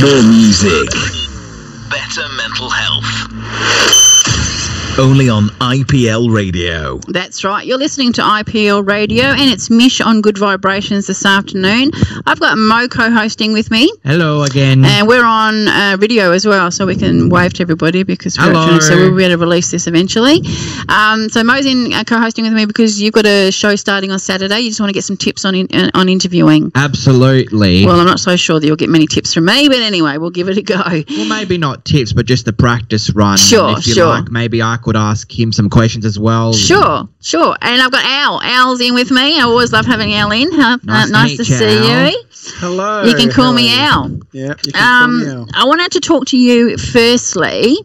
More music. Better mental health. Only on IPL Radio. That's right. You're listening to IPL Radio, and it's Mish on Good Vibrations this afternoon. I've got Mo co-hosting with me, Hello again. and we're on uh, video as well, so we can wave to everybody because we're Hello. actually, so we'll be able to release this eventually. Um, so Mo's in uh, co-hosting with me because you've got a show starting on Saturday. You just want to get some tips on in, uh, on interviewing. Absolutely. Well, I'm not so sure that you'll get many tips from me, but anyway, we'll give it a go. Well, maybe not tips, but just the practice run. Sure, if you sure. Like, maybe I could ask him some questions as well. Sure, sure. And I've got Al. Al's in with me. I always love having Al in. Huh? Nice Uh, to nice to you, see Al. you. Hello. You can call how me are? Al. Yeah, you can call me Um, Al. I wanted to talk to you firstly.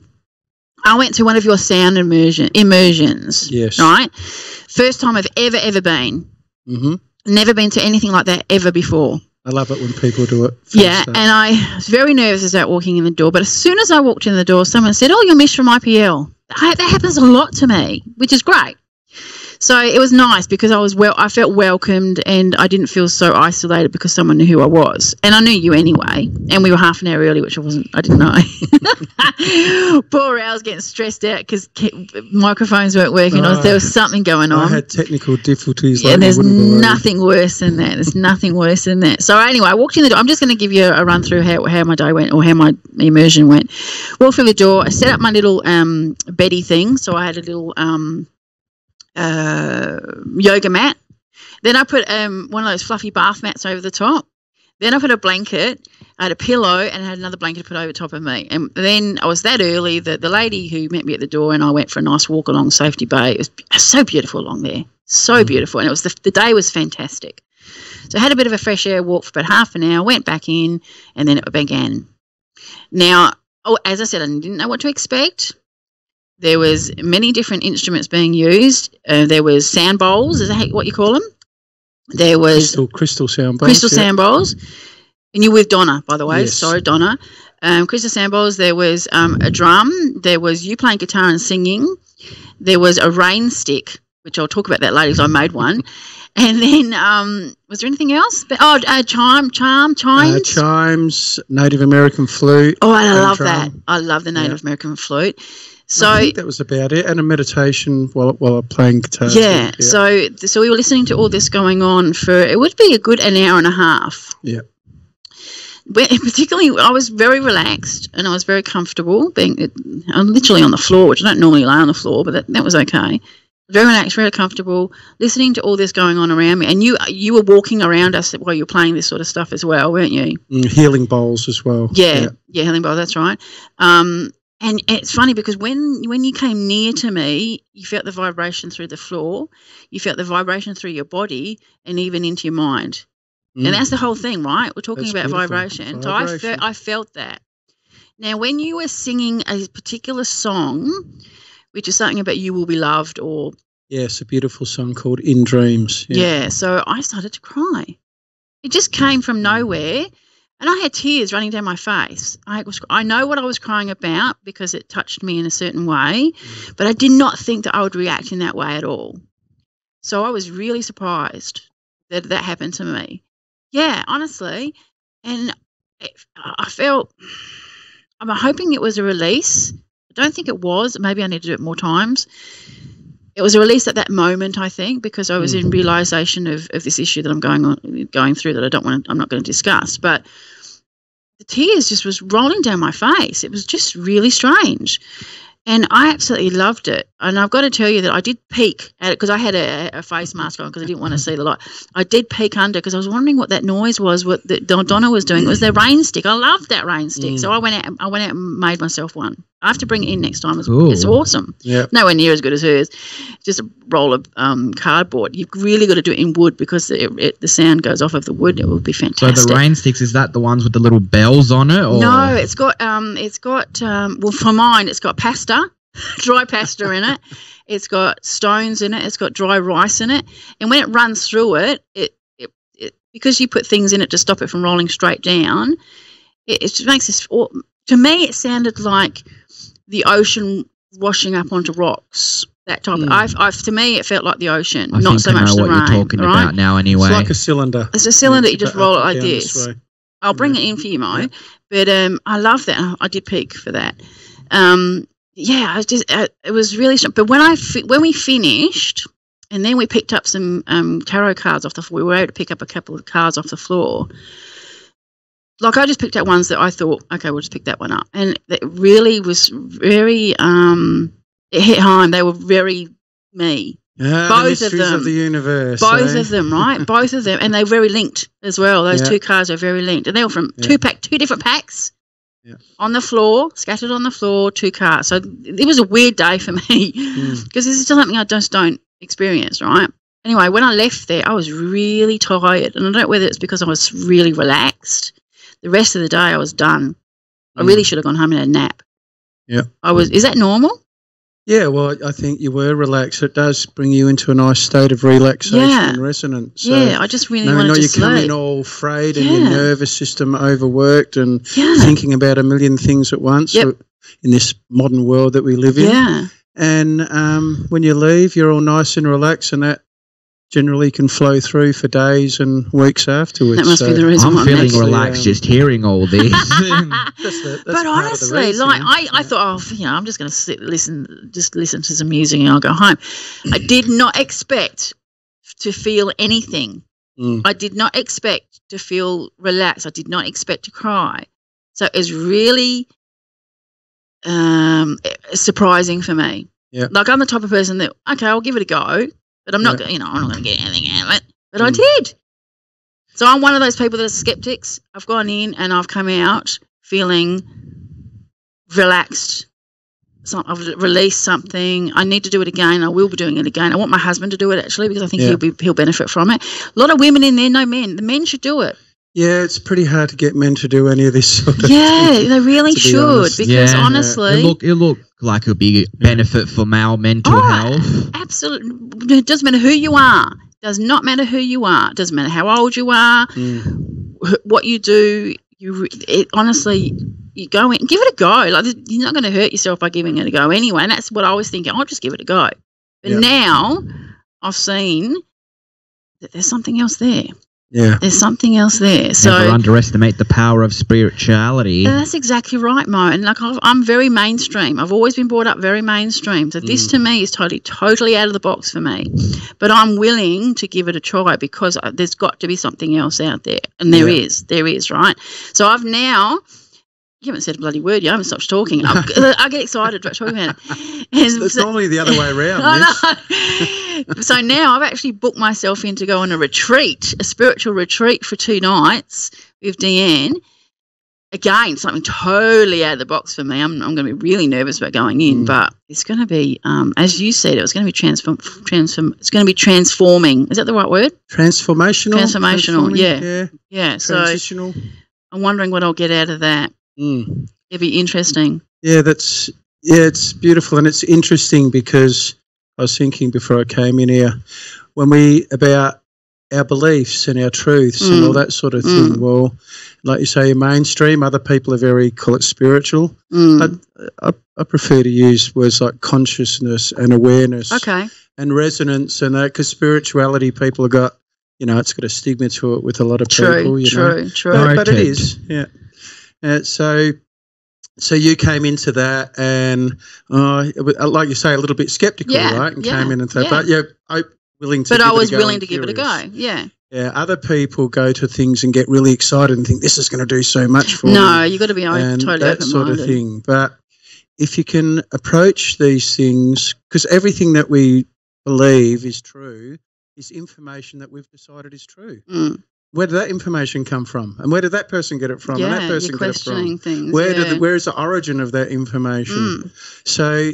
I went to one of your sound immersion immersions. Yes. Right. First time I've ever ever been. hmm Never been to anything like that ever before. I love it when people do it. first Yeah, time. and I was very nervous as I was walking in the door. But as soon as I walked in the door, someone said, "Oh, you're Mish from IPL." I, that happens a lot to me, which is great. So it was nice because I was well. I felt welcomed, and I didn't feel so isolated because someone knew who I was, and I knew you anyway. And we were half an hour early, which I wasn't. I didn't know. Poor Al's getting stressed out because microphones weren't working, or there was something going on. I had technical difficulties. Yeah, like there's nothing worse than that. There's nothing worse than that. So anyway, I walked in the door. I'm just going to give you a run through how, how my day went or how my immersion went. Walked through the door. I set up my little um, Betty thing. So I had a little um, uh, yoga mat. Then I put um, one of those fluffy bath mats over the top. Then I put a blanket. I had a pillow and I had another blanket to put over top of me. And then I was that early that the lady who met me at the door and I went for a nice walk along Safety Bay. It was so beautiful along there, so beautiful, and it was the, the day was fantastic. So I had a bit of a fresh air walk for about half an hour, went back in, and then it began. Now, oh, as I said, I didn't know what to expect. There was many different instruments being used. Uh, there was sound bowls, is that what you call them? There was crystal, crystal sound bowls. crystal yeah. sound bowls. And you're with Donna, by the way. Yes. Sorry, Donna. Um, crystal sound bowls. There was um, a drum. There was you playing guitar and singing. There was a rain stick, which I'll talk about that later because I made one. And then um, was there anything else? Oh, uh, chime, charm, Uh, chimes. chimes, Native American flute. oh, I love drum. that. I love the Native American flute. So I think that was about it, and a meditation while while I'm playing guitar. yeah, so so we were listening to all this going on for it would be a good an hour and a half. Yeah. Particularly, I was very relaxed and I was very comfortable. Being, I'm literally on the floor, which I don't normally lie on the floor, but that, that was okay. Very relaxed, very comfortable, listening to all this going on around me. And you you were walking around us while you were playing this sort of stuff as well, weren't you? Mm, healing bowls as well. Yeah, yeah, healing Bowl, that's right. Um, and it's funny because when when you came near to me, you felt the vibration through the floor, you felt the vibration through your body, and even into your mind. Mm. And that's the whole thing, right? We're talking That's about beautiful. vibration. So I Vibration. felt I felt that. Now, when you were singing a particular song, which is something about you will be loved, or Yes, a beautiful song called In Dreams. yeah, so I started to cry. It just came from nowhere. And I had tears running down my face. I was, I know what I was crying about because it touched me in a certain way, mm. but I did not think that I would react in that way at all. So I was really surprised that that happened to me. Yeah, honestly. And it, I felt, I'm hoping it was a release. I don't think it was. Maybe I need to do it more times it was a release at that moment, I think, because I was in mm. realization of, of this issue that I'm going on going through that I don't want to, I'm not going to discuss. But the tears just was rolling down my face. It was just really strange. And I absolutely loved it. And I've got to tell you that I did peek at it because I had a, a face mask on because I didn't want to see the light. I did peek under because I was wondering what that noise was, what that Don- Donna was doing. It was the rain stick. I loved that rain stick. So I went out. I went out and made myself one. I have to bring it in next time. It's, it's awesome Yeah. nowhere near as good as hers. Just a roll of um, cardboard. You've really got to do it in wood because it, it, the sound goes off of the wood. It will be fantastic. so the rain sticks is that the ones with the little bells on it? Or? No, it's got um, it's got um, well for mine, it's got pasta, dry pasta in it. It's got stones in it. It's got dry rice in it, and when it runs through it, it, it, it because you put things in it to stop it from rolling straight down, it, it just makes this. To me, it sounded like the ocean washing up onto rocks. That type. Of, Mm. I've, I've, to me, it felt like the ocean, I not so I know much the what rain. you're talking right? about now. Anyway, It's like a cylinder. It's a cylinder. You just roll it like and down this. I'll bring Yeah. it in for you, Mo. Yeah. But um, I love that. I did peak for that. Um, yeah, I just uh, it was really strong. But when I when we finished, and then we picked up some um, tarot cards off the floor. We were able to pick up a couple of cards off the floor. Like I just picked out ones that I thought, okay, we'll just pick that one up, and it really was very um, it hit home. They were very me, Ah, Both the of them. the universe. both eh? of them, right? both of them, and they're very linked as well. Those Yeah. two cards are very linked, and they were from Yeah. two pack, two different packs. Yeah. On the floor, scattered on the floor, two cars. So it was a weird day for me Mm. because this is still something I just don't experience, right? Anyway, when I left there, I was really tired, and I don't know whether it's because I was really relaxed. The rest of the day, I was done. I Mm. really should have gone home and had a nap. Yeah. I was. Is that normal? Yeah, well, I think you were relaxed. It does bring you into a nice state of relaxation Yeah. and resonance. So yeah, I just really no, wanted no, to you come in sleep. all frayed and your nervous system overworked and yeah, thinking about a million things at once Yep. in this modern world that we live in. yeah. And um, when you leave, you're all nice and relaxed, and that generally can flow through for days and weeks afterwards. That must So be the reason why I'm feeling actually, relaxed um, just hearing all this. that's the- that's but part of the honestly, like I, I Yeah. thought, oh, you know, I'm just going to sit, listen, just listen to some music and I'll go home. I did not expect to feel anything. Mm. I did not expect to feel relaxed. I did not expect to cry. So it was really um, surprising for me. Yeah. Like I'm the type of person that okay, I'll give it a go, but I'm not, Yeah. you know, I'm not going to get anything out of it. But I Mm. did. So I'm one of those people that are skeptics. I've gone in and I've come out feeling relaxed. So I've released something. I need to do it again. I will be doing it again. I want my husband to do it actually because I think Yeah. he'll be he'll benefit from it. A lot of women in there, no men. The men should do it. Yeah, it's pretty hard to get men to do any of this sort of Yeah, thing. they really be should honest. because Yeah. honestly, it look it look like it'll be benefit for male mental Oh, health. absolutely. It doesn't matter who you are. Does not matter who you are. Doesn't matter how old you are. Mm. wh- What you do. You it, honestly, you go in, give it a go. Like you're not going to hurt yourself by giving it a go anyway. And that's what I was thinking. I'll just give it a go. But Yeah. now I've seen that there's something else there. Yeah. There's something else there. So Never underestimate the power of spirituality. That's exactly right, Mo. And like I've, I'm very mainstream. I've always been brought up very mainstream. So this Mm. to me is totally, totally out of the box for me. But I'm willing to give it a try because uh, there's got to be something else out there, and there Yeah. is, there is, right? So I've now. You haven't said a bloody word. You haven't stopped talking. I'm, I get excited about talking about it. And It's so- normally the other way around. I know. so now I've actually booked myself in to go on a retreat, a spiritual retreat for two nights with Deanne. Again, something totally out of the box for me. I'm, I'm going to be really nervous about going in, Mm. but it's going to be, um, as you said, it was going to be transform, transform. It's going to be transforming. Is that the right word? Transformational. Transformational, yeah. yeah. Yeah. So Transitional. I'm wondering what I'll get out of that. Mm. It'd be interesting. Yeah, that's yeah, it's beautiful and it's interesting because I was thinking before I came in here when we about our beliefs and our truths and Mm. all that sort of Mm. thing. Well, like you say, mainstream. Other people are very call it spiritual. Mm. I, I prefer to use words like consciousness and awareness Okay. and resonance and that because spirituality people have got you know it's got a stigma to it with a lot of True. people. You know, true. True. but, but it Noted. is, yeah. Uh, so, so you came into that, and uh, like you say, a little bit skeptical, Yeah, right? And yeah, came in and said yeah. but yeah, I willing to. but give I it a was willing to give it a go. Yeah. Yeah, other people go to things and get really excited and think this is going to do so much for me. No, them, you got to be and totally that sort of thing. But if you can approach these things, because everything that we believe is true, is information that we've decided is true. Mm. Where did that information come from? And where did that person get it from? and that person get it from? things. Where yeah. did where is the origin of that information? Mm. So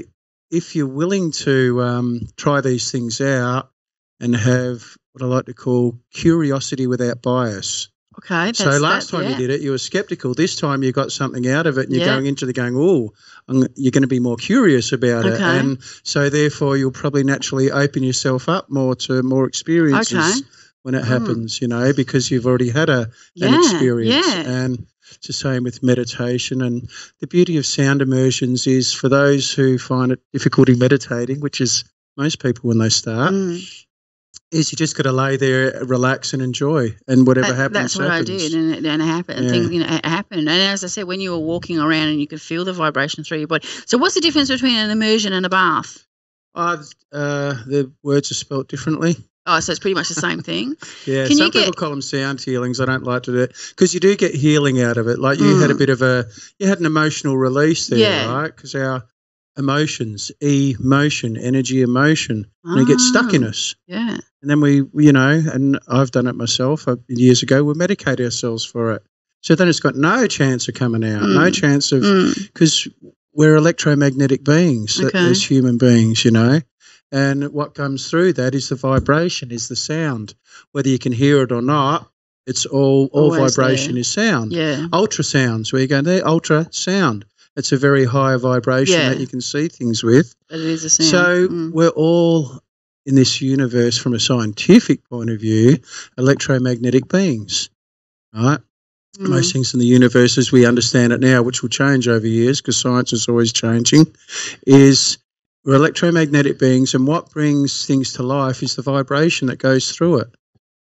if you're willing to um, try these things out and have what I like to call curiosity without bias. Okay. So last that, time yeah. you did it, you were skeptical. This time you got something out of it, and you're Yeah. going into the going, oh, I'm- you're going to be more curious about it, and so therefore you'll probably naturally open yourself up more to more experiences Okay. When it Mm. happens. You know, because you've already had a an experience. yeah. And it's the same with meditation. And the beauty of sound immersions is for those who find it difficulty meditating, which is most people when they start, Mm. is you just got to lay there, relax, and enjoy, and whatever That- happens. that's what happens. I did, and it, and it happened. Yeah. Things, you know, it happened. And as I said, when you were walking around and you could feel the vibration through your body. So, what's the difference between an immersion and a bath? Uh, the words are spelt differently. Oh, so it's pretty much the same thing. Yeah, Can you some people get- call them sound healings. I don't like to do it because you do get healing out of it. Like you had a Mm. bit of a, you had an emotional release there, Yeah. right? Because our emotions, emotion, energy, emotion, and it gets stuck in Ah, us. Yeah. And then we, you know, and I've done it myself years ago. We medicate ourselves for it. So then it's got no chance of coming out, no Mm. chance of Mm. because we're electromagnetic beings Okay. as human beings, you know. And what comes through that is the vibration, is the sound. Whether you can hear it or not, it's all all Always vibration there. is sound. Yeah. Ultrasounds, where you go there, ultrasound. It's a very high vibration Yeah. that you can see things with. But it is a sound. So Mm. we're all in this universe from a scientific point of view, electromagnetic beings. Right? Mm. most things in the universe as we understand it now, which will change over years because science is always changing, is we're electromagnetic beings, and what brings things to life is the vibration that goes through it.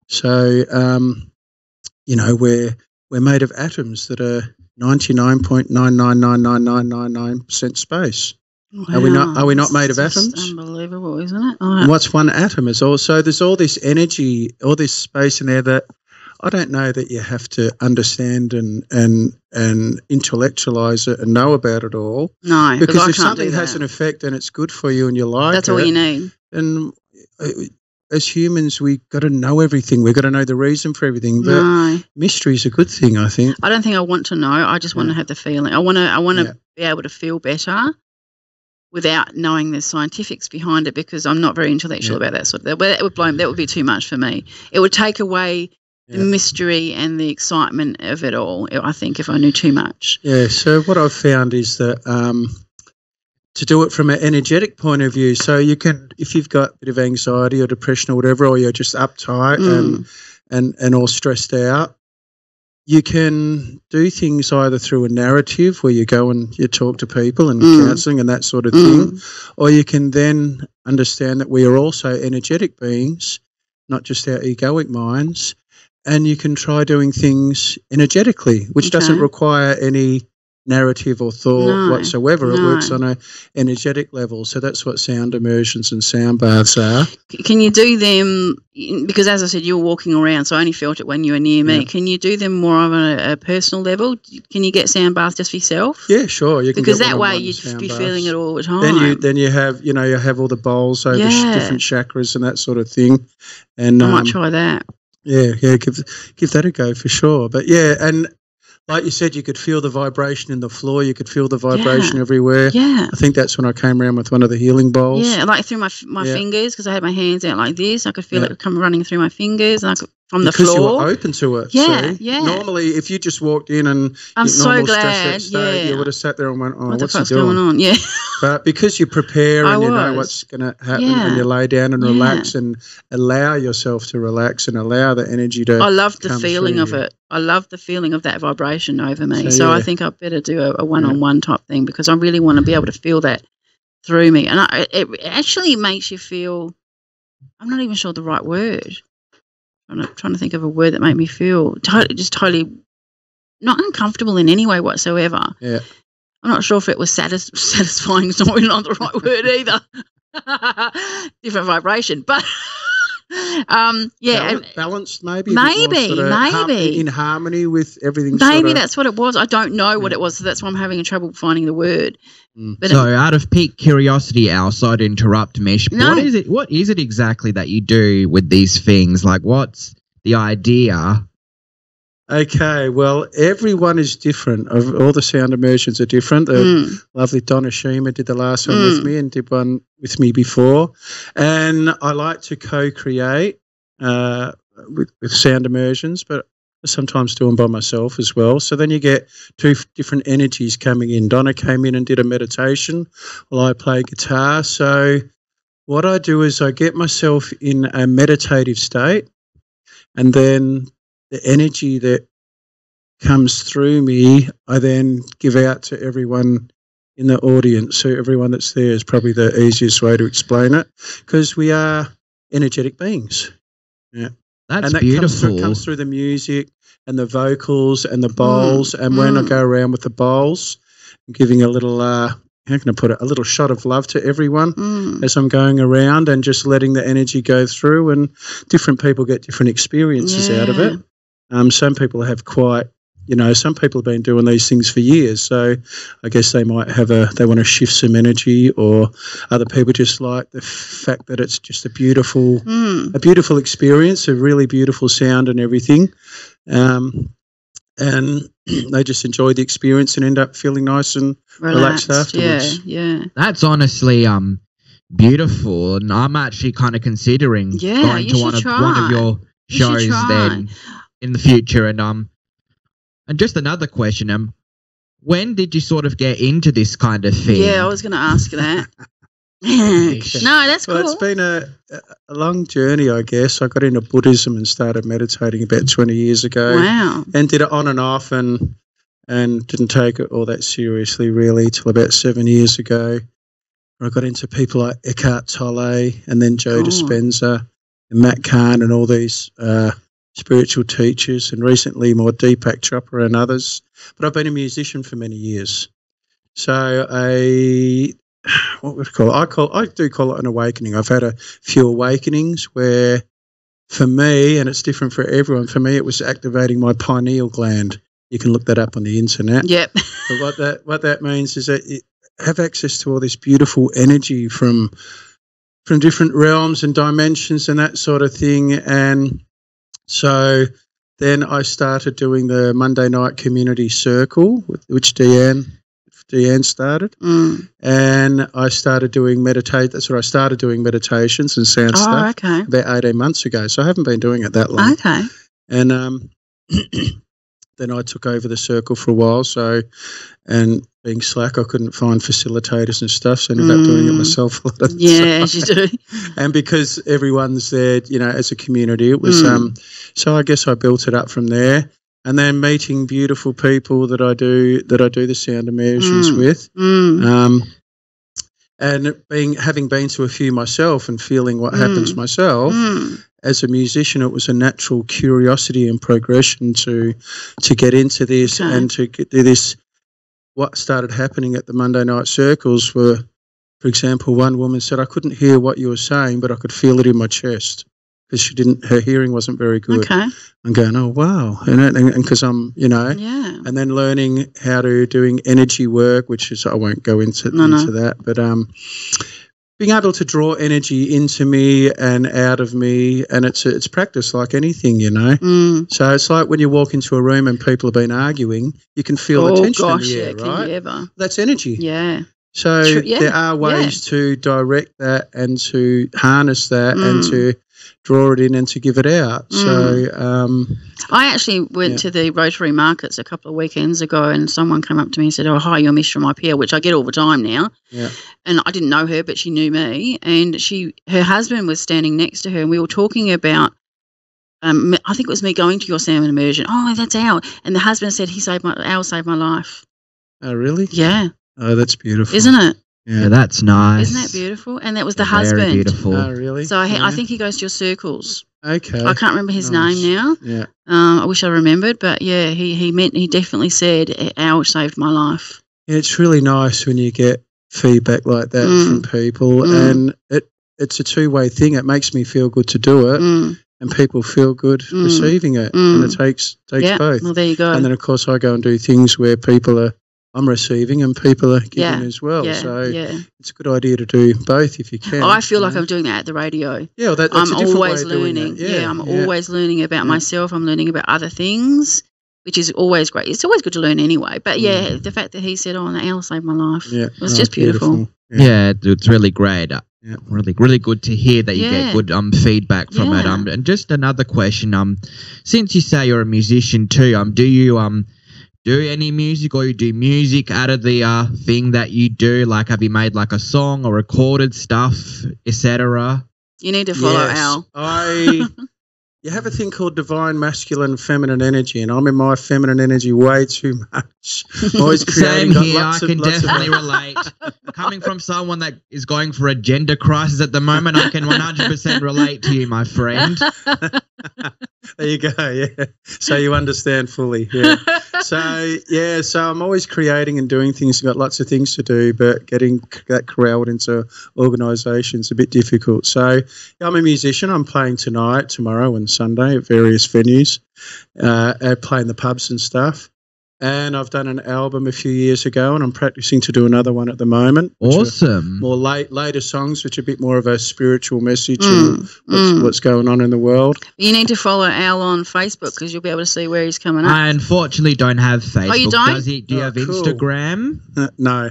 So, um, you know, we're we're made of atoms that are ninety nine point nine nine nine nine nine nine nine percent space. Are we not- are we not made of atoms? Unbelievable, isn't it? Oh, what's one atom is also there's all this energy, all this space in there that I don't know that you have to understand and and and intellectualize it and know about it all. no, Because I if something has an effect and it's good for you and you like That's it, all you need. And uh, as humans we got to know everything. We've got to know the reason for everything. But No, mystery is a good thing, I think. I don't think I want to know. I just want to have the feeling. I want to. I want to Yeah. be able to feel better without knowing the scientifics behind it because I'm not very intellectual Yeah. about that sort of. That, that would blow. That would be too much for me. It would take away Yeah. the mystery and the excitement of it all. I think if I knew too much. Yeah. So what I've found is that um, to do it from an energetic point of view, so you can, if you've got a bit of anxiety or depression or whatever, or you're just uptight and and and all stressed out, you can do things either through a narrative where you go and you talk to people and Mm. counselling and that sort of thing, Mm. or you can then understand that we are also energetic beings, not just our egoic minds, and you can try doing things energetically, which doesn't require any narrative or thought No, whatsoever. It works on a energetic level. So that's what sound immersions and sound baths are. Can you do them? Because as I said, you were walking around, so I only felt it when you were near me. Yeah. Can you do them more on a, a personal level? Can you get sound baths just for yourself? Yeah, sure. You can Because that way you'd be baths. feeling it all the time. then you then you have you know you have all the bowls over sh- Yeah. different chakras and that sort of thing and I um, might try that. Yeah yeah give give that a go for sure but yeah and like you said you could feel the vibration in the floor you could feel the vibration Yeah. everywhere Yeah. i think that's when i came around with one of the healing bowls Yeah, like through my my Yeah. fingers because I had my hands out like this. I could feel Yeah. it come running through my fingers, and I could from the because you floor. were open to it Yeah, see? yeah. normally if you just walked in and I'm so glad. state, you would have sat there and went oh what the what's going on? Yeah. But because you prepare and you know what's going to happen Yeah. and you lay down and Yeah. relax and allow yourself to relax and allow the energy to. I love the feeling of you. it. I love the feeling of that vibration over me. So, So, I think I better do a, a one-on-one type thing because I really want to be able to feel that through me, and I, it it actually makes you feel. I'm not even sure the right word. I'm not trying to think of a word that made me feel totally, just totally not uncomfortable in any way whatsoever. Yeah. I'm not sure if it was satis- satisfying. It's not not the right word either. Different vibration, but um, yeah, Bal- balanced, maybe. a Maybe, sorta har- maybe. in harmony with everything. Maybe sorta- that's what it was. I don't know what Yeah. it was, so that's why I'm having trouble finding the word. Mm. But so, it, out of peak curiosity, Al, sorry to interrupt, Mish. No. What is it? What is it exactly that you do with these things? Like, what's the idea? Okay, well, everyone is different. All the sound immersions are different. The mm, lovely Donna Shima did the last one with Mm. me and did one with me before. And I like to co-create uh, with, with sound immersions, but sometimes do them by myself as well. So then you get two different energies coming in. Donna came in and did a meditation while I play guitar. So what I do is I get myself in a meditative state and then the energy that comes through me, I then give out to everyone in the audience. So everyone that's there is probably the easiest way to explain it because we are energetic beings. Yeah. That's and that beautiful. Comes through, comes through the music and the vocals and the bowls. and when I mm. go around with the bowls, I'm giving a little, uh, how can I put it, a little shot of love to everyone Mm. as I'm going around and just letting the energy go through. And different people get different experiences out of it. Um, some people have quite, you know, some people have been doing these things for years. So I guess they might have a, they want to shift some energy, or other people just like the fact that it's just a beautiful, Mm. a beautiful experience, a really beautiful sound and everything. Um, and they just enjoy the experience and end up feeling nice and Relaxed afterwards. Yeah, yeah. That's honestly um beautiful, and I'm actually kind of considering Yeah, going to one of one of your shows try. then in the future. And um, and just another question um, when did you sort of get into this kind of thing? Yeah, I was going to ask that. no, that's cool. Well, it's been a, a long journey, I guess. I got into Buddhism and started meditating about 20 years ago wow. and did it on and off and and didn't take it all that seriously really till about seven years ago. I got into people like Eckhart Tolle and then Joe Oh. Dispenza and Matt Kahn and all these uh, spiritual teachers and recently more Deepak Chopra and others. But I've been a musician for many years. So I what would I call it? I call I do call it an awakening. I've had a few awakenings where for me, and it's different for everyone, for me it was activating my pineal gland. You can look that up on the internet. Yep. But what that what that means is that you have access to all this beautiful energy from from different realms and dimensions and that sort of thing. And so then I started doing the Monday night community circle, with- which Deanne Deanne started, Mm. and I started doing meditate. That's where I started doing meditations and sound Oh, stuff okay. about eighteen months ago. So I haven't been doing it that long. Okay. And um, then I took over the circle for a while. So, and being slack, I couldn't find facilitators and stuff. So I ended up doing it Mm. myself a lot of Yeah, you do. And because everyone's there, you know, as a community, it was, Mm. um, so I guess I built it up from there. And then meeting beautiful people that I do, that I do the sound immersions Mm. with. Mm. Um, and being having been to a few myself and feeling what happens Mm. myself, Mm. as a musician, it was a natural curiosity and progression to to get into this Okay. and to do this. What started happening at the Monday night circles were, for example, one woman said, "I couldn't hear what you were saying, but I could feel it in my chest." Because she didn't, her hearing wasn't very good. Okay. I'm going, oh wow, and because I'm, you know, Yeah. and then learning how to doing energy work, which is I won't go into No, no. into that, but um, being able to draw energy into me and out of me, and it's it's practice like anything, you know. Mm. So it's like when you walk into a room and people have been arguing, you can feel the oh tension gosh, in the yeah. air, Can right? you ever? That's energy. Yeah. So True, yeah, there are ways to direct that and to harness that and Mm. to draw it in and to give it out. So um, I actually went Yeah. to the Rotary Markets a couple of weekends ago, and someone came up to me and said, "Oh, hi, you're Mish from IPL," which I get all the time now. Yeah. And I didn't know her, but she knew me, and she, her husband was standing next to her, and we were talking about. Um, I think it was me going to your salmon immersion. Oh, that's Al. And the husband said he saved my Al saved my life. oh really? Yeah, Oh, that's beautiful. isn't it? Yeah, that's nice. Isn't that beautiful? And that was the Very husband. beautiful. Oh, really? So he, I Yeah. think he goes to your circles. Okay. I can't remember his Nice. name now. Yeah. Um, I wish I remembered, but yeah, he he meant he definitely said Al saved my life. Yeah, it's really nice when you get feedback like that Mm. from people, Mm. and it it's a two way thing. It makes me feel good to do it, Mm, and people feel good Mm. receiving it, Mm. and it takes takes yeah, both. well there you go. And then of course I go and do things where people are I'm receiving and people are giving Yeah, as well. yeah, so yeah. it's a good idea to do both if you can. I feel like know. I'm doing that at the radio. yeah, well, that, that's I'm a different always way of doing learning. that. Yeah, I'm yeah. always learning about Yeah. myself. I'm learning about other things, which is always great. It's always good to learn anyway. But yeah, Mm. the fact that he said, "Oh, and Al saved my life," Yeah, it was Oh, just beautiful. Yeah, it's really great. Uh, Yeah. Really, really good to hear that you Yeah. get good um feedback from it. Um, and just another question. Um, since you say you're a musician too, um, do you um do any music or you do music out of the uh thing that you do? Like, have you made like a song or recorded stuff, etc.? You need to follow Yes. Al. I you have a thing called divine masculine feminine energy, and I'm in my feminine energy way too much. I'm always creating. Same here. I lots of- can of- definitely relate. Coming from someone that is going for a gender crisis at the moment, I can 100% relate to you, my friend. there you go. Yeah. So you understand fully. Yeah. so yeah, so I'm always creating and doing things. I've got lots of things to do, but getting that corralled into organisations a bit difficult. So yeah, I'm a musician. I'm playing tonight, tomorrow, and Sunday at various venues, uh, playing the pubs and stuff. And I've done an album a few years ago, and I'm practicing to do another one at the moment. Awesome. More late, later songs, which are a bit more of a spiritual message and Mm, what's, mm. what's going on in the world. You need to follow Al on Facebook because you'll be able to see where he's coming up. I unfortunately don't have Facebook. Oh, you don't? Does he, do you Oh, have cool. Instagram? Uh, no, I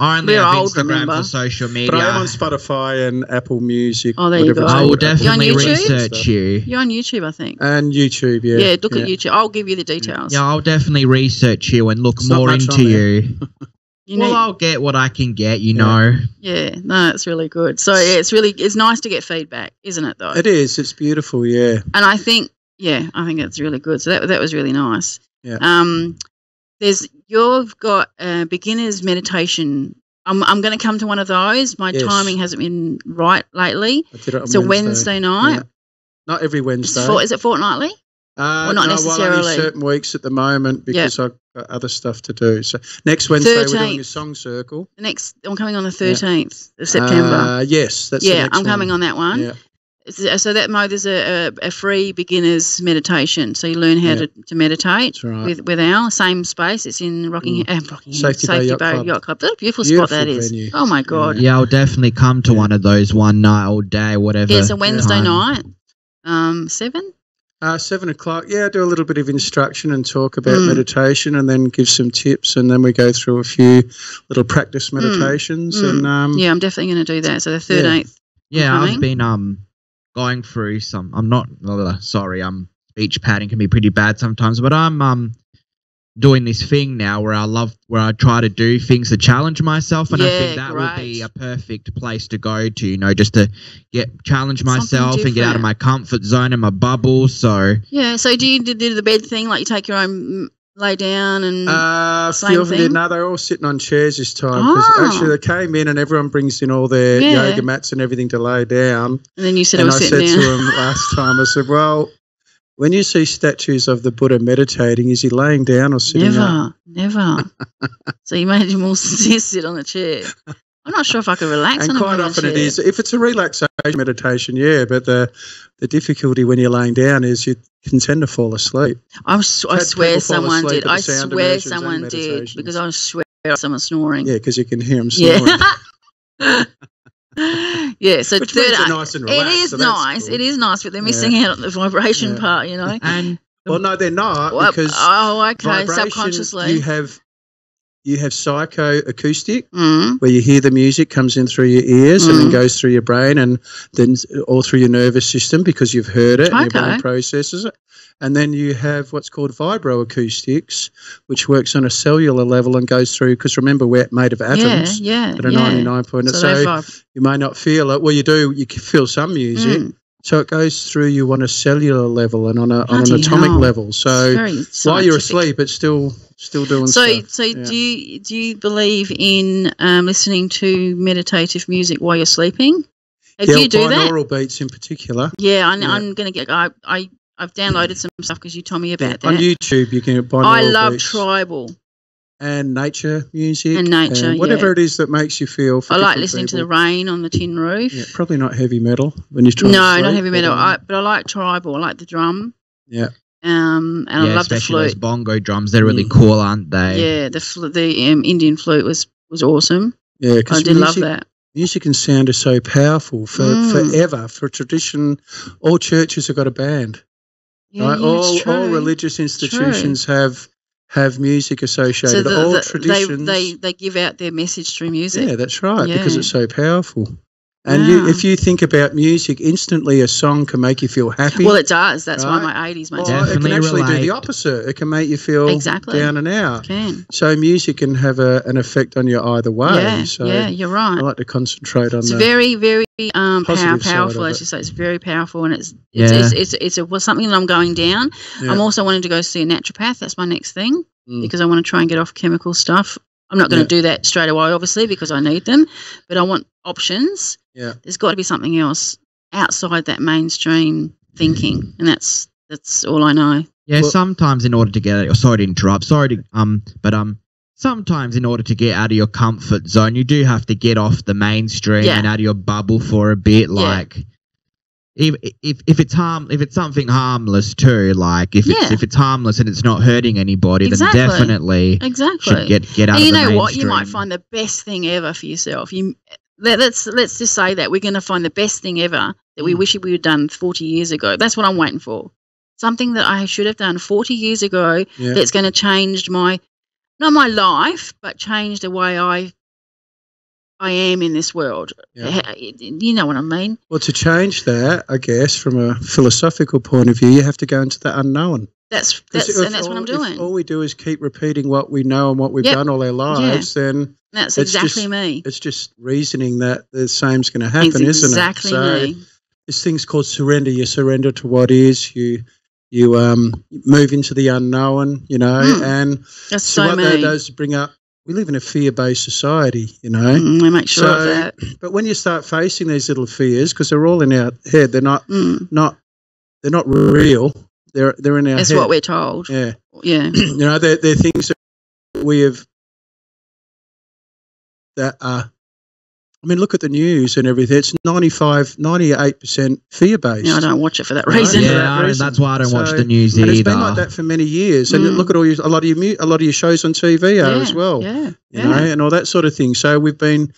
only We're have old, Instagram remember? for social media. but I am on Spotify and Apple Music. Oh, there you whatever go. I will definitely You're on YouTube? research you. You're on YouTube, I think. And YouTube, yeah. Yeah, look at YouTube. I'll give you the details. Yeah, I'll definitely research you and look It's more into on you. You well, need- I'll get what I can get, you Yeah. know. yeah, no, it's really good. So yeah, it's really it's nice to get feedback, isn't it? Though, It is. It's beautiful. Yeah. and I think yeah, I think it's really good. So that that was really nice. Yeah. Um, there's you've got a beginners meditation. I'm I'm going to come to one of those. My Yes. timing hasn't been right lately. I did it It's a Wednesday night. Yeah. Not every Wednesday. for, is it fortnightly? uh, or not no, Well, necessarily? only certain weeks at the moment because I've got other stuff to do. So next Wednesday we're doing a song circle. The next I'm coming on the 13th of September. Uh, yes, that's the yeah, I'm coming one. on that one. Yeah. So so that mode is a, a, a free beginners meditation. So you learn how Yeah. to, to meditate right. with with our same space. It's in Rockingham, uh, Rockingham Safety Bay Yacht Club. Yacht Club. What a beautiful, Beautiful spot that is. venue. Oh my god! Yeah, I'll definitely come to one of those one night all day, whatever. Yeah, it's a Wednesday time. night. Um, seven. Uh, seven o'clock. Yeah, do a little bit of instruction and talk about Mm. meditation, and then give some tips, and then we go through a few little practice meditations. Mm. And um, Yeah, I'm definitely going to do that. So the thirteenth. Yeah, coming. I've been um going through some. I'm not uh, sorry. Um, speech padding can be pretty bad sometimes, but I'm um doing this thing now where I love where I try to do things to challenge myself, and I think that great. be a perfect place to go to. You know, just to get challenge myself and get out of my comfort zone and my bubble. So Yeah. So do you do, the bed thing? Like you take your own lay down and Uh, a Same few of them did. No, they're all sitting on chairs this time. 'cause Oh. actually, they came in and everyone brings in all their Yeah. yoga mats and everything to lay down. and then you said and I I was said sitting to down. them last time, I said, "Well, when you see statues of the Buddha meditating, is he laying down or sitting up?" Never, never. so you made him all sit on the chair. I'm not sure if I could relax And on quite wooden often chair. it is. If it's a relaxation meditation, yeah, but the the difficulty when you're laying down is you can tend to fall asleep. I, s- I Had swear people fall someone did. I swear someone did because I swear someone snoring. Yeah, because you can hear them snoring. Yeah. yeah. So Which third, means nice and relaxed, is so nice. cool. It is nice, but they're Yeah. missing out on the vibration Yeah. part. You know. and Well, no, they're not Well, because oh, okay. vibration, Subconsciously. you have you have psychoacoustic mm. where you hear the music comes in through your ears and then Mm. goes through your brain and then all through your nervous system because you've heard it and your brain Okay. processes it. And then you have what's called vibroacoustics, which works on a cellular level and goes through because remember we're made of atoms Yeah. Yeah. that are yeah. ninety nine point. So, So, you may not feel it. Well, you do. You can feel some music. Mm. So it goes through you on a cellular level and on a on an atomic hell. level. So while you're asleep, it's still still doing So, stuff. so Yeah. do you do you believe in um, listening to meditative music while you're sleeping? Do yeah, you do that? binaural beats in particular. Yeah, I, Yeah. I'm gonna get. I, I I've downloaded some stuff because you told me about that On. YouTube, you can get binaural I love beats tribal. and nature music And nature, whatever yeah. it is that makes you feel. For I like listening to the rain on the tin roof. Yeah, probably not heavy metal when you're trying. no, to sleep, not heavy but, metal. um, I, but I like tribal. I like the drum. Yeah. Um, and yeah, I love the especially those flute. bongo drums. They're really Mm. cool, aren't they? Yeah, the fl- the um, Indian flute was was awesome. yeah, I did music, love that. music and sound are so powerful for Mm. forever. For tradition, all churches have got a band. Yeah, right? yeah, all it's all religious institutions have have music So associated. the, all the- traditions. they they give out their message through music. yeah, that's right because it's so powerful. And you, if you think about music, instantly a song can make you feel happy. Well, it does. That's why my 80s Or makes it can Definitely actually do the opposite. It can make you feel Exactly. down and out. can. So music can have a, an effect on you either way. Yeah, so yeah, you're right. I like to concentrate on It's the very, very um, power, powerful, of as you say. It's very powerful, and it's Yeah. it's, it's, it's, it's a, well, something that I'm going down. Yeah. I'm also wanting to go see a naturopath. That's my next thing Mm. because I want to try and get off chemical stuff. I'm not going Yeah. to do that straight away, obviously, because I need them, but I want options. Yeah. There's got to be something else outside that mainstream thinking, and that's that's all I know. Yeah, Well- sometimes in order to get out, sorry to interrupt, sorry to um, but um, sometimes in order to get out of your comfort zone, you do have to get off the mainstream Yeah. and out of your bubble for a bit. Yeah. Like, if if if it's harm, if it's something harmless too, like if it's if it's harmless and it's not hurting anybody, Exactly. then definitely Exactly. should get get out. and you know what? You might find the best thing ever for yourself. You let, let's let's just say that we're going to find the best thing ever that we Mm. wish we had done 40 years ago. That's what I'm waiting for. Something that I should have done 40 years ago yeah. that's going to change my not my life, but change the way I I am in this world. Yeah. You know what I mean? Well, to change that, I guess, from a philosophical point of view, you have to go into the unknown. That's that's and that's what I'm doing. all we do is keep repeating what we know and what we've Yep. done all our lives, then That's exactly just- me. it's just reasoning that the same's going to happen, isn't exactly it? So me. this thing's called surrender. You surrender to what is. You you um move into the unknown. You know, Mm. and That's so, so, what me. that does is bring up. We live in a fear-based society, you know. Mm, I make sure of that. But when you start facing these little fears, because they're all in our head, they're not Mm. not they're not real. They're they're in our That's head. what we're told. yeah, Yeah. you know, they're they're things that we have that are. I mean, look at the news and everything. It's 95, 98% fear based. Yeah, I don't watch it for that Right, reason. for that Yeah, reason. that's why I don't watch the news and either. it's been like that for many years. And Mm. look at all your, a lot of your a lot of your shows on TV are as well. Yeah. You yeah. know, and all that sort of thing. So we've been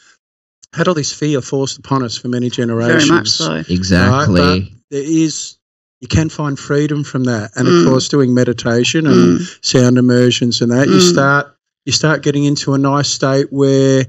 had all this fear forced upon us for many generations. Very much so. Exactly. Right, There is you can find freedom from that, and of Mm. course, doing meditation and Mm. sound immersions and that, you Mm. start you start getting into a nice state where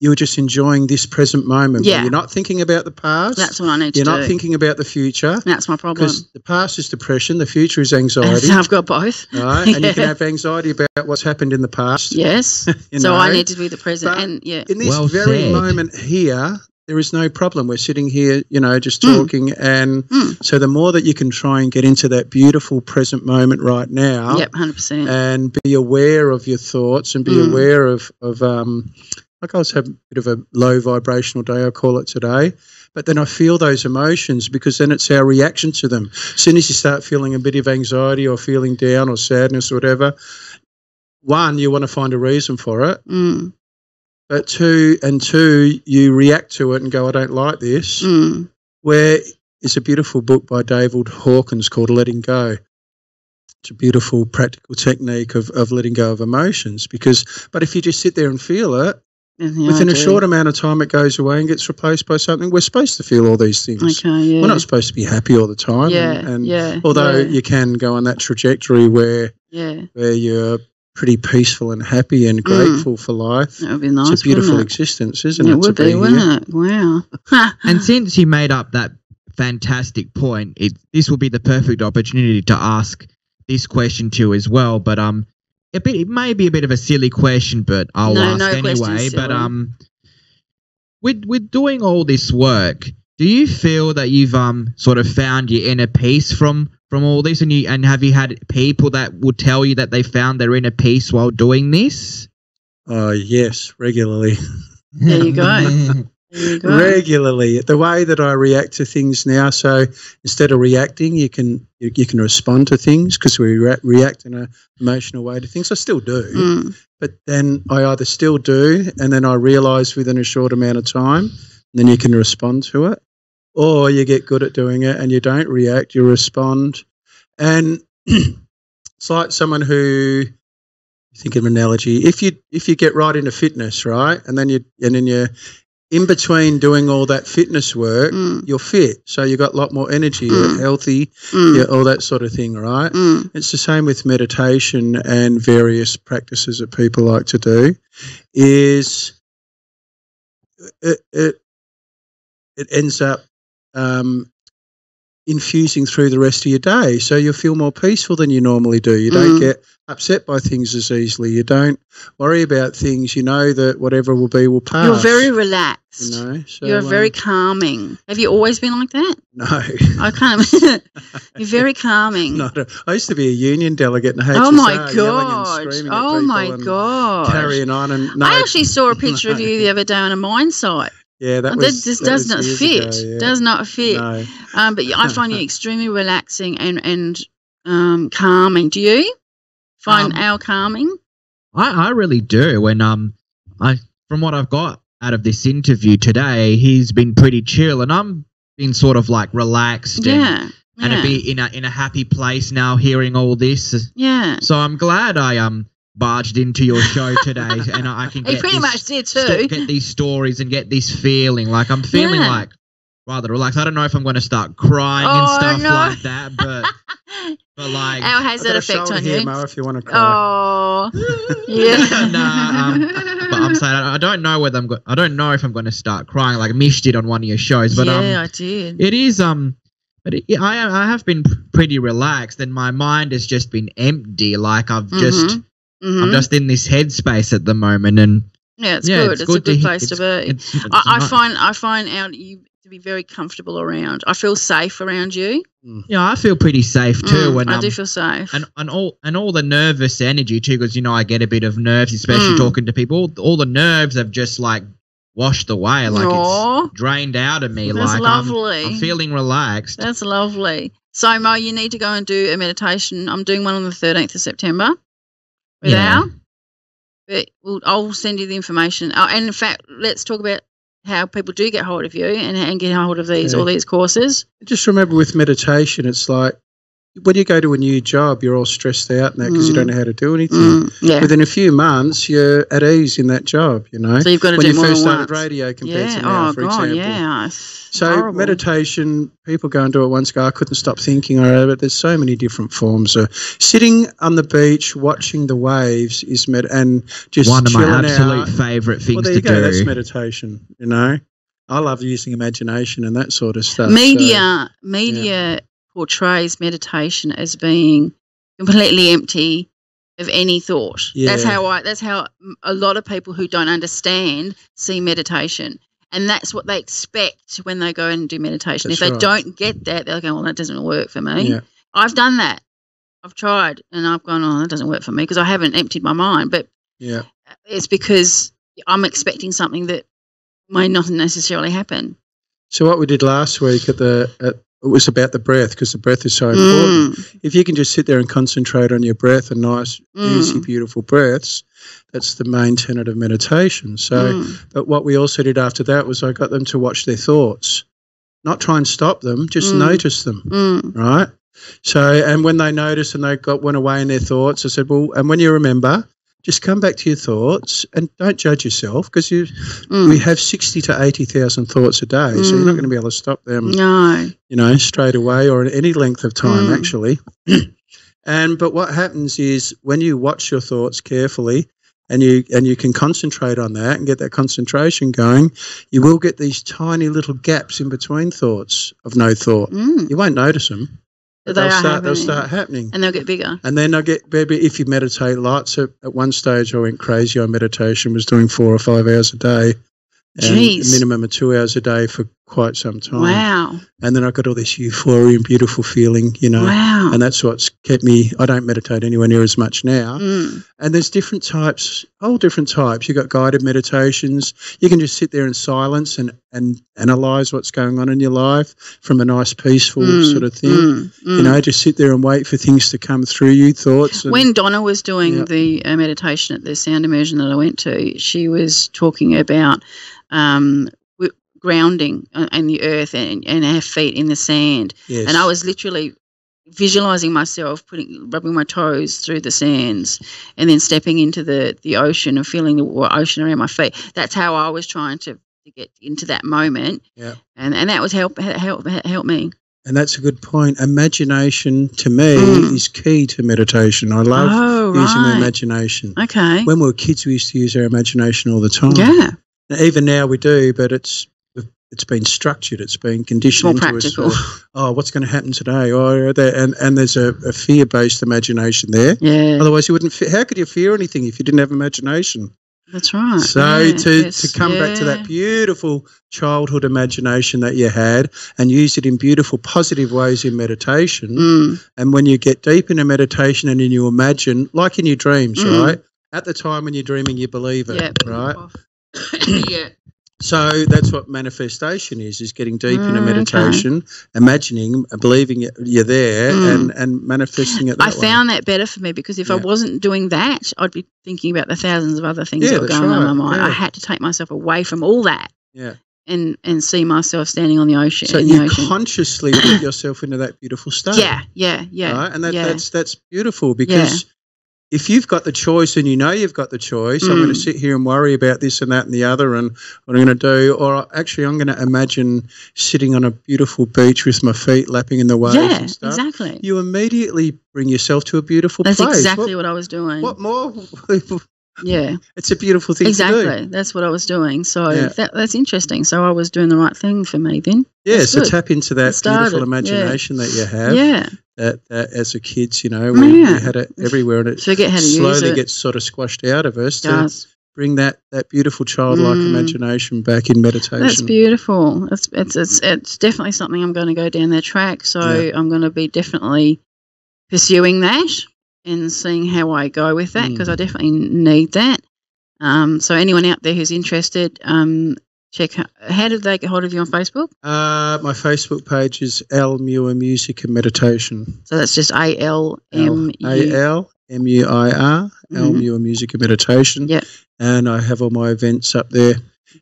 you're just enjoying this present moment. Yeah. You're not thinking about the past. That's what I need to say. you're not do. thinking about the future. That's my problem. Because the past is depression, the future is anxiety, So I've got both. right? And you can have anxiety about what's happened in the past. Yes. you so I need to be the present. But and yeah. in this Well very said. moment here, there is no problem. We're sitting here, you know, just Mm. talking. And Mm. so the more that you can try and get into that beautiful present moment right now Yep, 100%. and be aware of your thoughts and be Mm. aware of, of um, like I was having a bit of a low vibrational day, I call it today. But then I feel those emotions because then it's our reaction to them. As soon as you start feeling a bit of anxiety or feeling down or sadness or whatever, one, you want to find a reason for it. mm, But two, and two, you react to it and go, I don't like this. mm, Where is a beautiful book by David Hawkins called Letting Go. It's a beautiful practical technique of, of letting go of emotions because, but if you just sit there and feel it, within I a do. short amount of time it goes away and gets replaced by something. We're supposed to feel all these things. Okay, yeah. We're not supposed to be happy all the time. yeah, and, and yeah. although yeah, you can go on that trajectory where, yeah, where you're pretty peaceful and happy and grateful for life. that would be nice. it's a beautiful it? existence, isn't it it? would to be, wouldn't it? Wow. And since you made up that fantastic point, it, this will be the perfect opportunity to ask this question to as well. But um, a bit, it may be a bit of a silly question, but I'll No, ask no anyway. But silly. um, with with doing all this work, do you feel that you've um sort of found your inner peace from from all this, and you and have you had people that will tell you that they found their inner peace while doing this? Oh, yes, regularly. There you go. There you go. regularly. The way that i react to things now so instead of reacting you can you, you can respond to things because we re- react in an emotional way to things. I still do. Mm, but then i either still do and then i realize within a short amount of time and then you can respond to it. Or you get good at doing it and you don't react you respond. And it's like someone who think of an analogy if you if you get right into fitness right and then you and then you in between doing all that fitness work mm, you're fit. So you've got a lot more energy Mm. you're healthy mm, yeah, all that sort of thing right? Mm, it's the same with meditation and various practices that people like to do. Is it, it it ends up um, infusing through the rest of your day. So you'll feel more peaceful than you normally do. You don't Mm. get upset by things as easily. You don't worry about things. You know that whatever will be will pass. You're very relaxed. You know, so, You're very um, calming. Have you always been like that? no. I kind of. you're very calming. Not a, I used to be a union delegate in HSR, oh my god! Oh my god! carrying on. And no, I actually saw a picture of you the other day on a mine site. Yeah, that That, was just that does was not years fit. ago, yeah. Does not fit. No. Um, but I find you extremely relaxing and and um, calming. Do you find Um, our calming? I, I really do. And um, I from what I've got out of this interview today, he's been pretty chill, and I'm been sort of like relaxed. And, Yeah. and yeah. to be in a in a happy place now, hearing all this. yeah. So I'm glad I um barged into your show today, and I, I can He get pretty this, much did sto- too. get these stories and get this feeling. Like I'm feeling Yeah. like rather relaxed. I don't know if I'm going to start crying Oh, and stuff no. like that, but but like How has I've that got a effect on here, you? Mo, if you want to cry. Oh, yeah. Nah, um, but I'm saying I I don't know whether I'm go- I don't know if I'm going to start crying like Mish did on one of your shows, but yeah, um, I did. it is um, but it, I I have been pretty relaxed and my mind has just been empty. Like I've just Mhm. I'm just in this headspace at the moment, and yeah, it's yeah, good. It's, a good he- place to be. it's- it's I, I find I find out you to be very comfortable around. I feel safe around you. yeah, I feel pretty safe too. Mm, when I um, do feel safe. and, and all and all the nervous energy too, because you know I get a bit of nerves, especially Mm. talking to people. All, all the nerves have just like washed away, like Aw, it's drained out of me. that's like lovely. I'm, I'm feeling relaxed. That's lovely. So Mo, you need to go and do a meditation. I'm doing one on the 13th of September with Yeah. Al. But we'll, I'll send you the information. Oh, and in fact, let's talk about how people do get hold of you and, and get hold of these Yeah. all these courses. Just remember with meditation, it's like when you go to a new job, you're all stressed out and that because you Mm. don't know how to do anything. Mm, yeah. Within a few months, you're at ease in that job, you know. So you've got to when do you more first than started once. radio compared yeah. to now, oh for God. example. Yeah. It's So horrible. meditation, people go and do it once, go, I couldn't stop thinking, or but there's so many different forms. So sitting on the beach, watching the waves is med, and just One of my absolute out. favorite things Well, there to you go. That's meditation. You know, I love using imagination and that sort of stuff. so- media media portrays meditation as being completely empty of any thought. That's how I that's how a lot of people who don't understand see meditation. And that's what they expect when they go and do meditation. That's if they right. don't get that, they'll go, "Well, that doesn't work for me." Yeah. I've done that. I've tried, and I've gone, "Oh, that doesn't work for me," because I haven't emptied my mind. But yeah. it's because I'm expecting something that may not necessarily happen. So what we did last week at the at, it was about the breath because the breath is so important. Mm, If you can just sit there and concentrate on your breath and nice, Mm. easy, beautiful breaths, that's the main tenet of meditation. So, mm. but what we also did after that was I got them to watch their thoughts, not try and stop them, just Mm. notice them, Mm. right? So, and when they noticed and they got went away in their thoughts, I said, well, and when you remember, just come back to your thoughts and don't judge yourself because you Mm. we have sixty to eighty thousand thoughts a day, so you're not Mm. going to be able to stop them No. you know, straight away or at any length of time, Mm. actually. and but what happens is when you watch your thoughts carefully and you and you can concentrate on that and get that concentration going, you will get these tiny little gaps in between thoughts of no thought. Mm. You won't notice them. But But they they'll start they'll happening. start happening. And they'll get bigger. And then I get maybe if you meditate lots. At, at one stage, I went crazy on meditation. Was doing four or five hours a day, and Jeez. a minimum of two hours a day for quite some time. Wow. And then I got all this euphoria and beautiful feeling, you know. Wow. And that's what's kept me. I don't meditate anywhere near as much now. Mm. And there's different types, all different types. You've got guided meditations. You can just sit there in silence and, and analyze what's going on in your life from a nice, peaceful Mm. sort of thing. Mm. You Mm. know, just sit there and wait for things to come through you, thoughts. And, when Donna was doing Yeah. the uh, meditation at the sound immersion that I went to, she was talking about um, grounding in the earth and, and our feet in the sand. yes. And I was literally visualizing myself putting rubbing my toes through the sands and then stepping into the the ocean and feeling the ocean around my feet that's how i was trying to, to get into that moment Yeah. and and that was help help help me And that's a good point. Imagination to me Mm. is key to meditation. I love oh using my imagination. okay When we were kids, we used to use our imagination all the time. yeah Even now we do, but it's it's been structured, it's been conditioned More into us. practical. for, oh, what's going to happen today? Oh, and and there's a, a fear based imagination there. Yeah, Otherwise, you wouldn't. How could you fear anything if you didn't have imagination? that's right. So Yeah, to, to come back to that beautiful childhood imagination that you had and use it in beautiful positive ways in meditation. Mm, And when you get deep into meditation and then you imagine, like in your dreams, Mm. right? At the time when you're dreaming, you believe it, yeah, right? yeah, So that's what manifestation is: is getting deep into Mm, okay. meditation, imagining, uh, believing you're there, Mm. and and manifesting it. That I way. found that better for me because if I wasn't doing that, I'd be thinking about the thousands of other things Yeah, that were going on in my right, mind. I had to take myself away from all that Yeah. and and see myself standing on the ocean. So in the you ocean. consciously put yourself into that beautiful state. yeah, yeah, yeah, right? And that, yeah. that's that's beautiful because if you've got the choice and you know you've got the choice, I'm going to Mm. sit here and worry about this and that and the other and what I'm going to do, or actually I'm going to imagine sitting on a beautiful beach with my feet lapping in the waves yeah, and stuff. exactly. You immediately bring yourself to a beautiful That's place. exactly what, what I was doing. what more? Yeah, it's a beautiful thing to do. exactly. That's what I was doing. So Yeah. that, that's interesting. So I was doing the right thing for me then. Yeah, That's so good. tap into that beautiful yeah. imagination that you have. Yeah, That, that as a kids, you know, we, Yeah. we had it everywhere, and it forget how to slowly it. gets sort of squashed out of us. To, bring that that beautiful childlike Mm. imagination back in meditation. That's beautiful. It's, it's it's it's definitely something I'm going to go down that track. So Yeah. I'm going to be definitely pursuing that and seeing how I go with that Mm. because I definitely need that. Um, so anyone out there who's interested, um, check. How, did they get hold of you on Facebook? Uh, my Facebook page is Al Muir Music and Meditation. So that's just A L M A. L M U I R Al Mhm. Muir Music and Meditation. Yep. And I have all my events up there.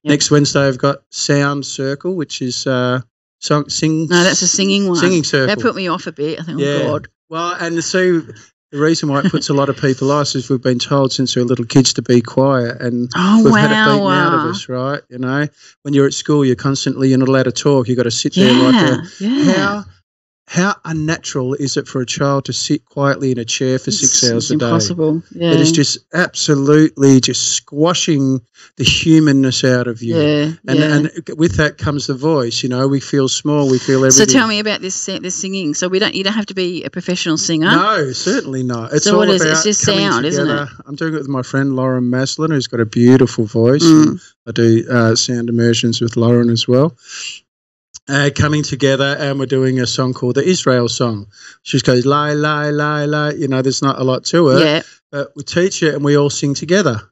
Next Wednesday, I've got Sound Circle, which is uh, song, sing. No, that's a singing one. Singing circle. That put me off a bit. I think, Yeah. oh God. Well, and so the reason why it puts a lot of people off is we've been told since we're little kids to be quiet, and Oh we've wow. had it beaten out of uh. us, right? You know, when you're at school, you're constantly you're not allowed to talk. You've got to sit there like a yeah. how how unnatural is it for a child to sit quietly in a chair for six hours it's a day? impossible. Yeah. It is just absolutely just squashing the humanness out of you. yeah. And, yeah. and with that comes the voice. You know, we feel small. We feel everything. So tell me about this this singing. So we don't you don't have to be a professional singer. No, certainly not. It's So all is it? about It's just sound, isn't together. I'm doing it with my friend Lauren Maslin, who's got a beautiful voice. Mm. I do uh, sound immersions with Lauren as well. Uh, coming together, and we're doing a song called the Israel song. She just goes lie, lie, lie, lie. You know, there's not a lot to it, Yeah. but we teach it and we all sing together,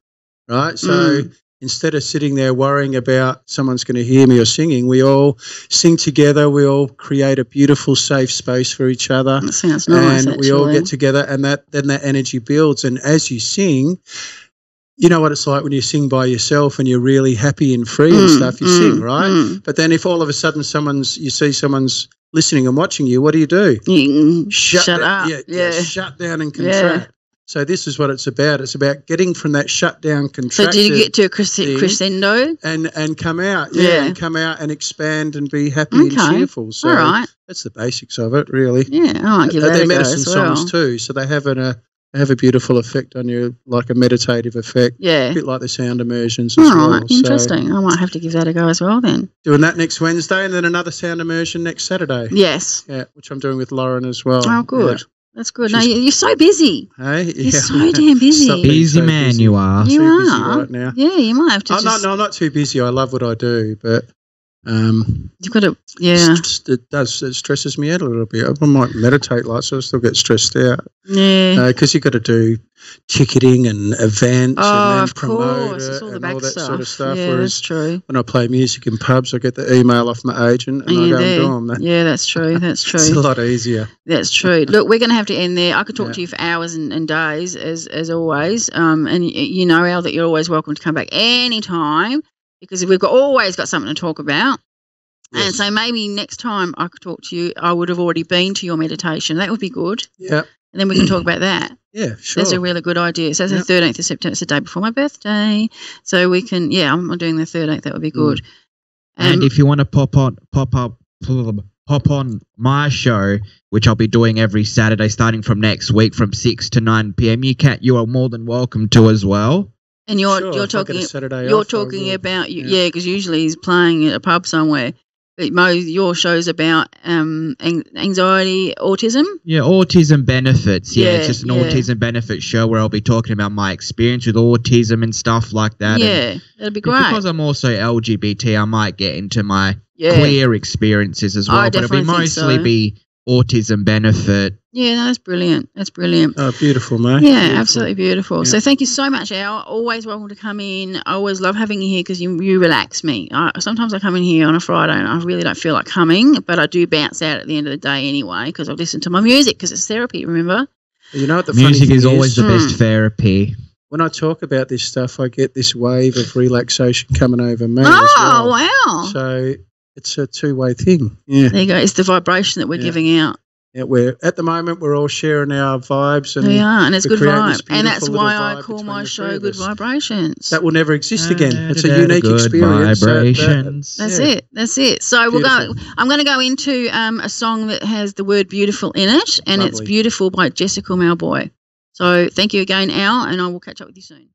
right? So Mm. instead of sitting there worrying about someone's going to hear me or singing, we all sing together. We all create a beautiful, safe space for each other That sounds nice. and we all get together and that then that energy builds and as you sing you know what it's like when you sing by yourself and you're really happy and free and Mm, stuff you mm, sing right mm. but then if all of a sudden someone's you see someone's listening and watching you what do you do You can shut, da- up. yeah, Yeah. yeah, shut down and Yeah. contract so this is what it's about it's about getting from that shut down So contract did you get to a crescendo? and and come out yeah, Yeah. and come out and expand and be happy and cheerful so All right. that's the basics of it really Yeah, I might give Uh, that go medicine well. songs too, so they have an, a they have a beautiful effect on you, like a meditative effect, Yeah. a bit like the sound immersions All as right. well. So Interesting. I might have to give that a go as well then. doing that next Wednesday, and then another sound immersion next Saturday. Yes. Yeah, which I'm doing with Lauren as well. Oh, good. That's good. No, She's- you- you're so busy. Yeah. Hey, You're yeah. so damn busy. Stop Busy so man, busy. you are. You too busy are. right now. Yeah, you might have to I'm just. not. No, I'm not too busy. I love what I do, but um, You've got to. Yeah. it does. It stresses me out a little bit. I might meditate, like, so I still get stressed out. Yeah. because you've got to do ticketing and events oh, and then of promote course. it It's all the and back all that stuff. sort of stuff. Yeah, Whereas that's true. when I play music in pubs, I get the email off my agent and, And I go there. and do them. Yeah, that's true. That's true. It's a lot easier. That's true. Look, we're going to have to end there. I could talk Yeah. to you for hours and, and days, as as always. Um, and you know, Al, that you're always welcome to come back anytime because we've got always got something to talk about. And so maybe next time I could talk to you, I would have already been to your meditation. That would be good. Yeah, And then we can talk about that. yeah, sure. That's a really good idea. So it's the 13th of September. It's the day before my birthday. So we can, yeah, I'm doing the 13th. That would be good. And Um, if you want to pop on, pop up, pop on my show, which I'll be doing every Saturday starting from next week from six to nine p.m. You can, you are more than welcome to as well. And you're Sure, you're if a talking Saturday you're off, talking about you Yeah. yeah because usually he's playing at a pub somewhere. But Mo, your show's about um anxiety, autism. Yeah, autism benefits. Yeah, it's just an yeah. autism benefit show where I'll be talking about my experience with autism and stuff like that. and yeah, that'd be great. Because I'm also LGBT, I might get into my yeah, queer experiences as well. I but it'll be mostly so. be autism benefit. yeah, that's brilliant. That's brilliant. Oh, beautiful, mate. Yeah, Beautiful. absolutely beautiful. Yeah. So thank you so much, Al. Always welcome to come in. I always love having you here because you, you relax me. I, sometimes I come in here on a Friday and I really don't feel like coming, but I do bounce out at the end of the day anyway because I've listened to my music because it's therapy. Remember? You know what the Music thing is always the Mm. best therapy. when I talk about this stuff, I get this wave of relaxation coming over me. as Oh well. wow! So it's a two way thing. Yeah. there you go. It's the vibration that we're Yeah. giving out. yeah. We're at the moment we're all sharing our vibes and we are, and it's good creating this vibe, and that's why I call my show "Good. Vibrations." that will never exist again. It's a unique good experience. That- that- Vibrations. That's Yeah. it. That's it. So we'll go. I'm going to go into um, a song that has the word "beautiful" in it, and it's "Beautiful" by Jessica Mauboy. So thank you again, Al, and I will catch up with you soon.